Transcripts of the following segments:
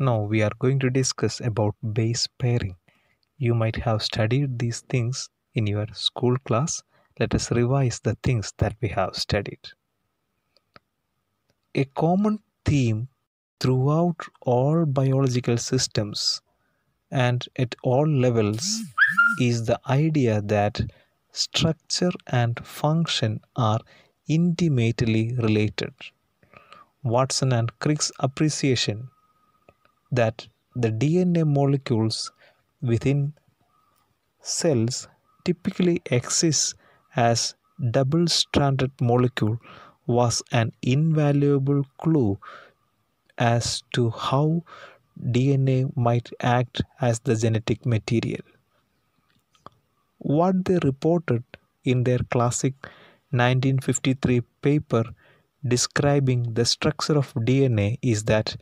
Now we are going to discuss about base pairing. You might have studied these things in your school class. Let us revise the things that we have studied. A common theme throughout all biological systems and at all levels is the idea that structure and function are intimately related. Watson and Crick's appreciation that the DNA molecules within cells typically exist as double-stranded molecule was an invaluable clue as to how DNA might act as the genetic material. What they reported in their classic 1953 paper describing the structure of DNA is that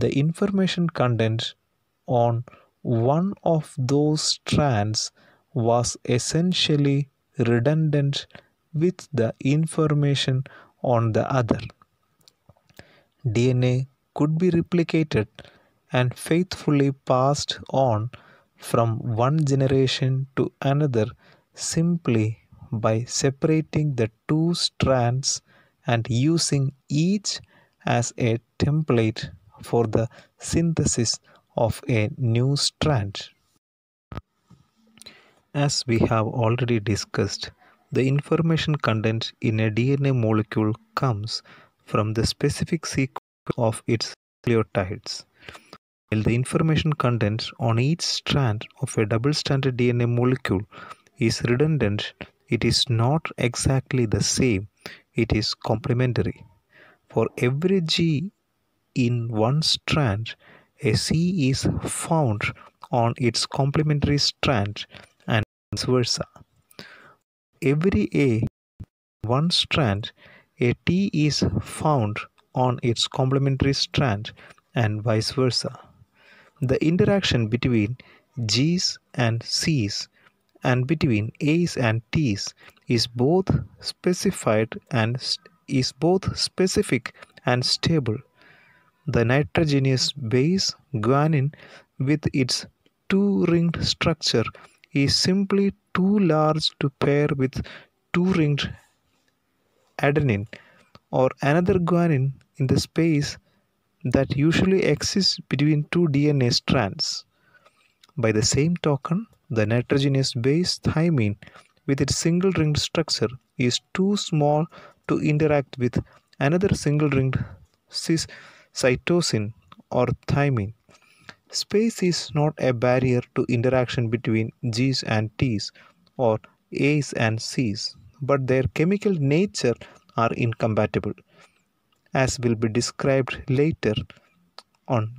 the information content on one of those strands was essentially redundant with the information on the other. DNA could be replicated and faithfully passed on from one generation to another simply by separating the two strands and using each as a template for the synthesis of a new strand. As we have already discussed, the information content in a DNA molecule comes from the specific sequence of its nucleotides. While the information content on each strand of a double-stranded DNA molecule is redundant, it is not exactly the same, it is complementary. For every G in one strand, a C is found on its complementary strand and vice versa. Every A one strand, a T is found on its complementary strand and vice versa. The interaction between G's and C's and between A's and T's is both specified and is both specific and stable. The nitrogenous base guanine with its two-ringed structure is simply too large to pair with two-ringed adenine or another guanine in the space that usually exists between two DNA strands. By the same token, the nitrogenous base thymine with its single ringed structure is too small to interact with another single ringed cis cytosine or thymine. Space is not a barrier to interaction between G's and T's or A's and C's, but their chemical nature are incompatible as will be described later on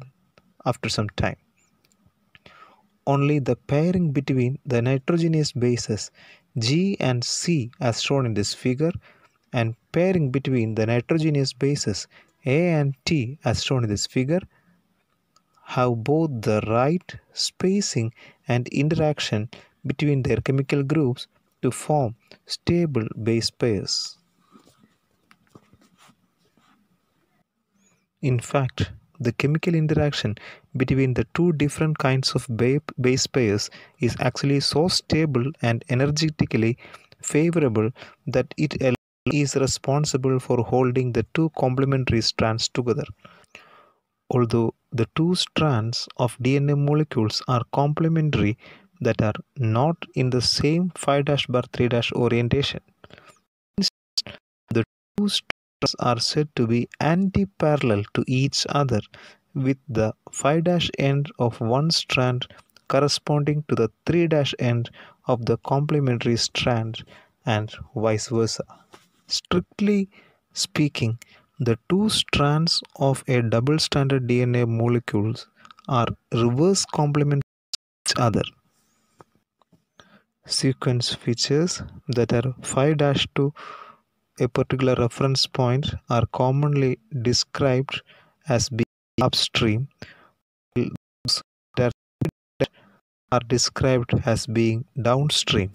after some time. Only the pairing between the nitrogenous bases G and C as shown in this figure and pairing between the nitrogenous bases A and T as shown in this figure have both the right spacing and interaction between their chemical groups to form stable base pairs. In fact, the chemical interaction between the two different kinds of base pairs is actually so stable and energetically favorable that it is responsible for holding the two complementary strands together. Although the two strands of DNA molecules are complementary that are not in the same 5' bar 3' orientation. The two strands are said to be anti-parallel to each other with the 5' end of one strand corresponding to the 3' end of the complementary strand and vice versa. Strictly speaking, the two strands of a double-stranded DNA molecules are reverse complement each other. Sequence features that are 5' to a particular reference point are commonly described as being upstream, those that are described as being downstream.